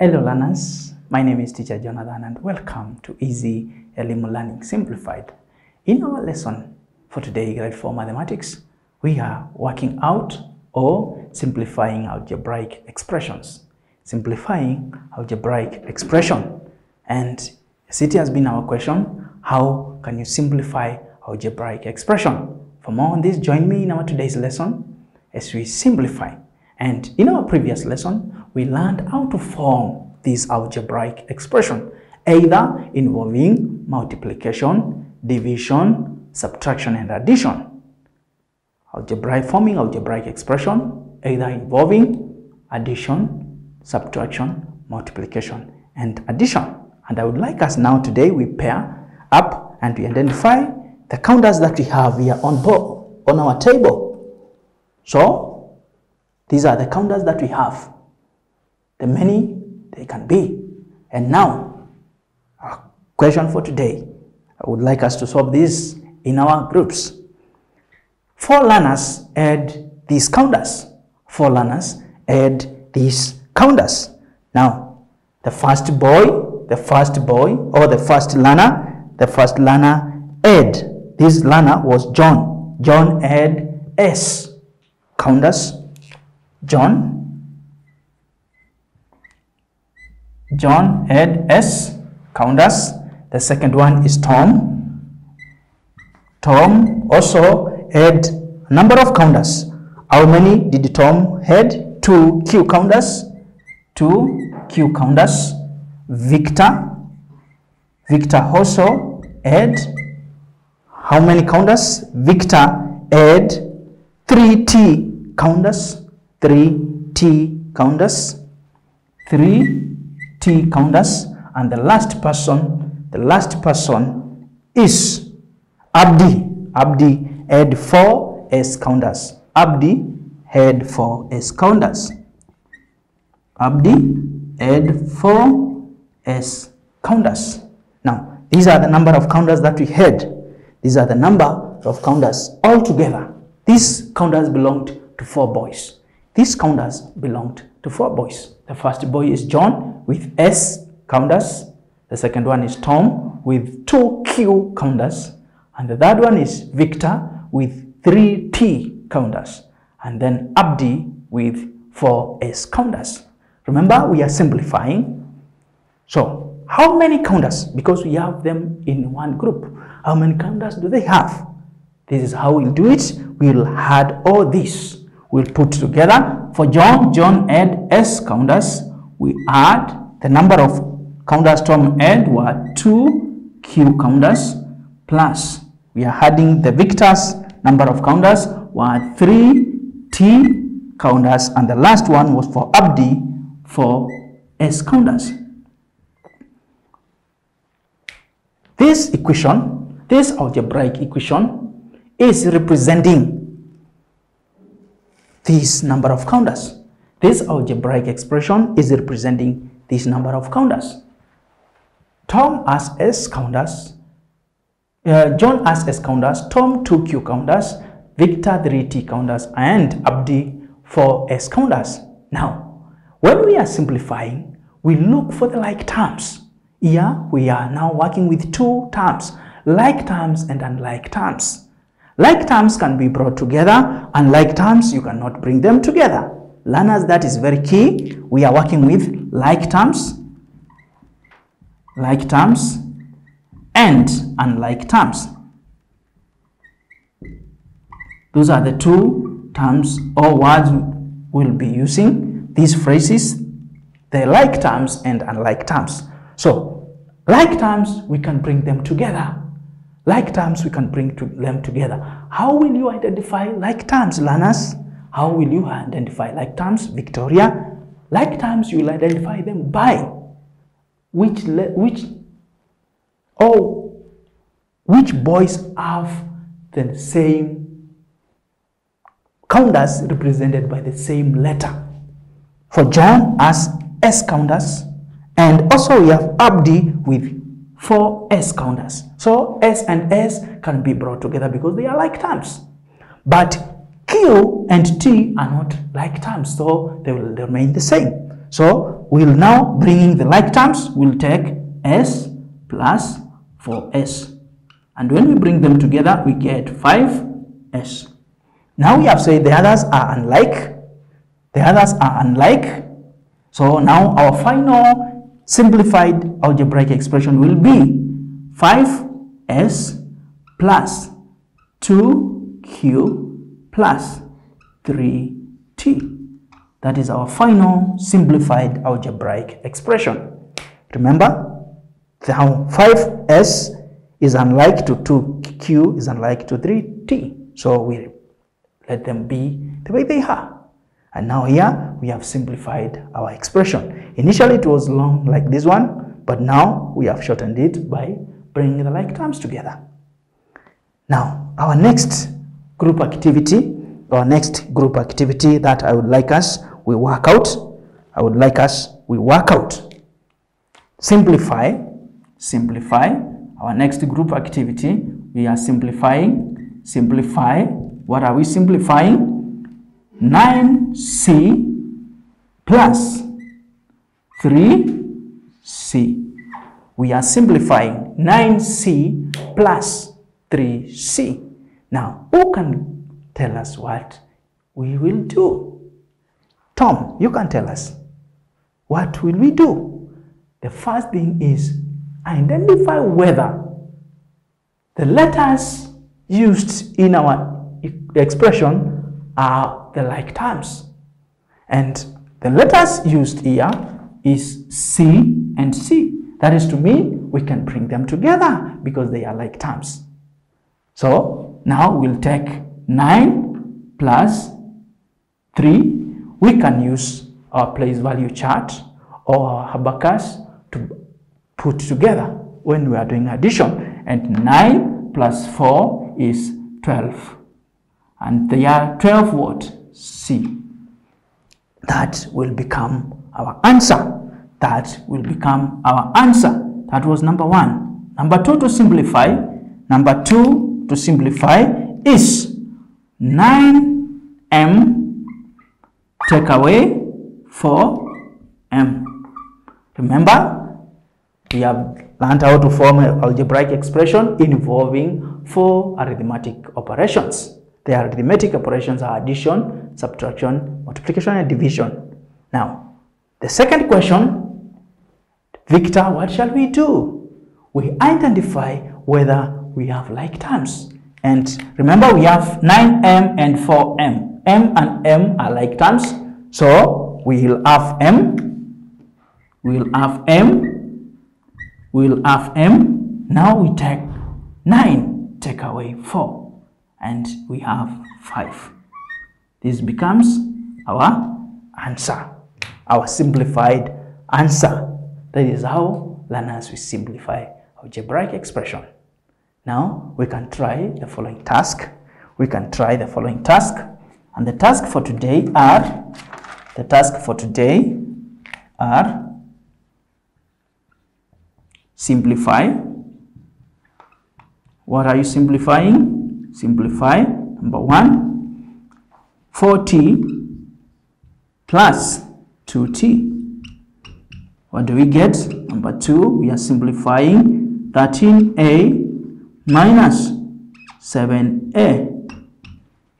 Hello learners, my name is teacher Jonathan and welcome to Easy Elimu Learning Simplified. In our lesson for today, grade 4 mathematics, we are working out or simplifying algebraic expressions. Simplifying algebraic expression. And city has been our question, how can you simplify algebraic expression? For more on this, join me in our today's lesson as we simplify. And in our previous lesson, we learned how to form this algebraic expression, either involving multiplication, division, subtraction, and addition. Algebraic forming algebraic expression, either involving addition, subtraction, multiplication, and addition. And I would like us now today we pair up and we identify the counters that we have here on board on our table. So these are the counters that we have the many they can be. And now, our question for today, I would like us to solve this in our groups. Four learners add these counters. Four learners add these counters. Now, the first boy, the first boy, or the first learner, the first learner add. This learner was John. John add S. Counters. John John add S, count as. The second one is Tom. Tom also add number of counters. How many did Tom add? Two Q counters. Two Q counters. Victor. Victor also add how many counters? Victor add three T counters. Three T counters. Three T counters and the last person, the last person is Abdi. Abdi had four S counters. Abdi had four S counters. Abdi had four S counters. Now, these are the number of counters that we had. These are the number of counters altogether. These counters belonged to four boys. These counters belonged to four boys. The first boy is John with S counters. The second one is Tom with two Q counters. And the third one is Victor with three T counters. And then Abdi with four S counters. Remember, we are simplifying. So, how many counters? Because we have them in one group. How many counters do they have? This is how we'll do it. We'll add all this. We'll put together. For John, John add S counters. We add the number of counters Tom add were 2 Q counters plus we are adding the Victor's number of counters were 3 T counters and the last one was for Abdi for S counters. This equation, this algebraic equation is representing this number of counters. This algebraic expression is representing this number of counters. Tom has S counters, uh, John has S counters, Tom 2 Q counters, Victor 3 T counters, and Abdi 4 S counters. Now, when we are simplifying, we look for the like terms. Here, we are now working with two terms, like terms and unlike terms. Like terms can be brought together, unlike terms, you cannot bring them together. Learners, that is very key. We are working with like terms, like terms, and unlike terms. Those are the two terms or words we'll be using. These phrases, the like terms and unlike terms. So, like terms, we can bring them together. Like terms, we can bring to them together. How will you identify like terms, learners? How will you identify like terms? Victoria, like terms you will identify them by which, which, oh, which boys have the same counters represented by the same letter. For John as S counters and also we have Abdi with four S counters. So S and S can be brought together because they are like terms. But Q and T are not like terms, so they will remain the same. So we'll now bringing the like terms, we'll take s plus 4s. And when we bring them together, we get 5s. Now we have said the others are unlike. The others are unlike. So now our final simplified algebraic expression will be 5s plus 2q plus 3t. That is our final simplified algebraic expression. Remember, now 5s is unlike to 2q is unlike to 3t. So we let them be the way they are. And now here we have simplified our expression. Initially it was long like this one, but now we have shortened it by bringing the like terms together. Now our next group activity, our next group activity that I would like us we work out. I would like us, we work out. Simplify, simplify. Our next group activity, we are simplifying, simplify. What are we simplifying? 9c plus 3c. We are simplifying 9c plus 3c. Now, who can tell us what we will do? Tom, you can tell us. What will we do? The first thing is identify whether the letters used in our expression are the like terms. And the letters used here is C and C. That is to mean we can bring them together because they are like terms. So now we'll take 9 plus 3 we can use our place value chart or our abacus to put together when we are doing addition. And 9 plus 4 is 12 and they are 12 what? C. That will become our answer. That will become our answer. That was number one. Number two to simplify. Number two to simplify is 9m take away 4m. Remember, we have learned how to form an algebraic expression involving four arithmetic operations. The arithmetic operations are addition, subtraction, multiplication, and division. Now, the second question, Victor, what shall we do? We identify whether we have like terms. And remember, we have 9m and 4m m. And m are like terms so we'll have m. We'll have m. We'll have m. Now we take 9 take away 4 and we have 5 this becomes our answer. Our simplified answer. That is how learners will simplify algebraic expression now we can try the following task we can try the following task and the task for today are, the task for today are simplify. What are you simplifying? Simplify. Number one, 4t plus 2t. What do we get? Number two, we are simplifying 13a minus 7a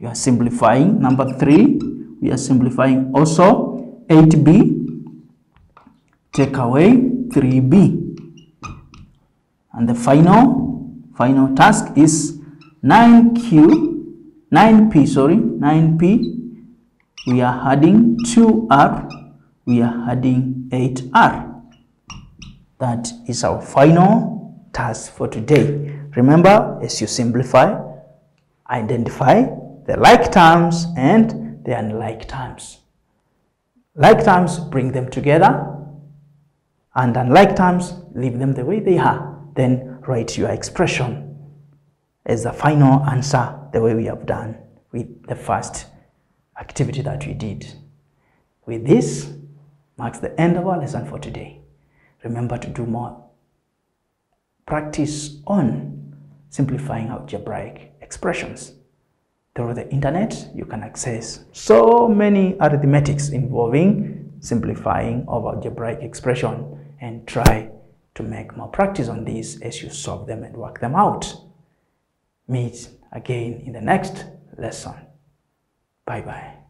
you are simplifying number 3 we are simplifying also 8b take away 3b and the final final task is 9q 9p sorry 9p we are adding 2r we are adding 8r that is our final task for today remember as you simplify identify the like terms and the unlike terms. Like terms, bring them together, and unlike terms, leave them the way they are. Then write your expression as the final answer, the way we have done with the first activity that we did. With this, marks the end of our lesson for today. Remember to do more practice on simplifying algebraic expressions through the internet you can access so many arithmetics involving simplifying of algebraic expression and try to make more practice on these as you solve them and work them out. Meet again in the next lesson. Bye bye.